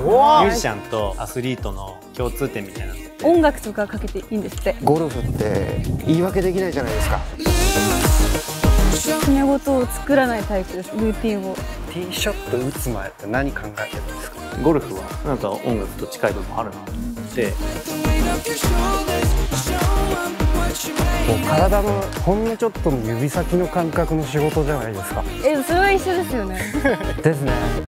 ミュージシャンとアスリートの共通点みたいな音楽とかかけていいんですって。ゴルフって言い訳できないじゃないですか。決め事を作らないタイプです。ルーティンを。ティーショット打つ前って何考えてるんですか？ゴルフはなんか音楽と近い部分あるなと思って。体のほんのちょっとの指先の感覚の仕事じゃないですか。えそれは一緒ですよね。ですね。